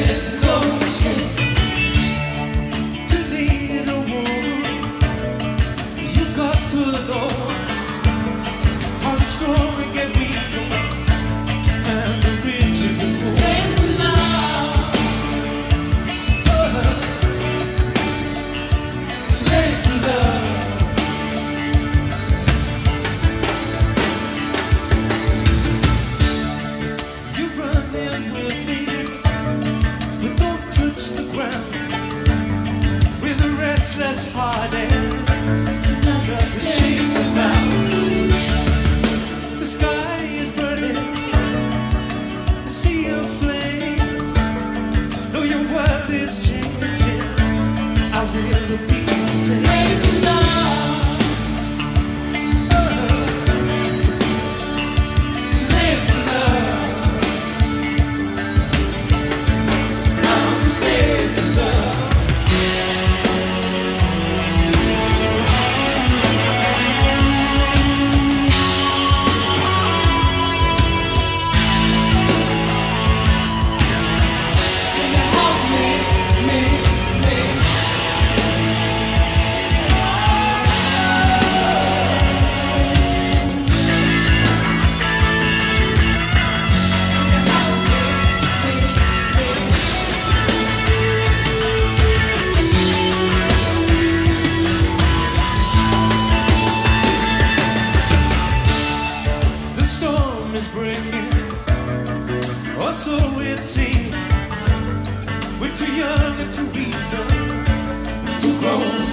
this with a restless heart. so it seems. We're too young and too reason, too grown.